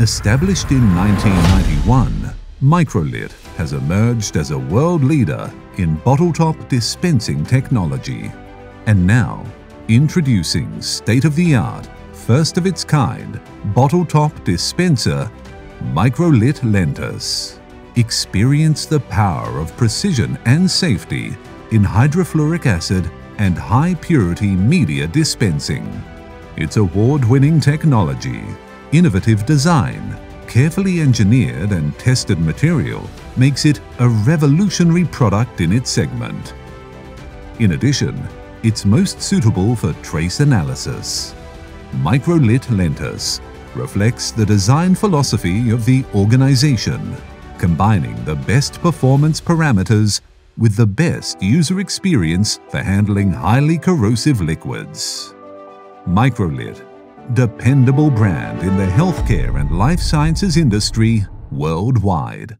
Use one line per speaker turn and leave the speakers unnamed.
Established in 1991, Microlit has emerged as a world leader in bottle top dispensing technology. And now, introducing state-of-the-art, first-of-its-kind bottle top dispenser, Microlit Lentus. Experience the power of precision and safety in hydrofluoric acid and high-purity media dispensing. Its award-winning technology, innovative design, carefully engineered and tested material makes it a revolutionary product in its segment. In addition, it's most suitable for trace analysis. Microlit Lentus reflects the design philosophy of the organization, combining the best performance parameters with the best user experience for handling highly corrosive liquids. Microlit, dependable brand in the healthcare and life sciences industry worldwide.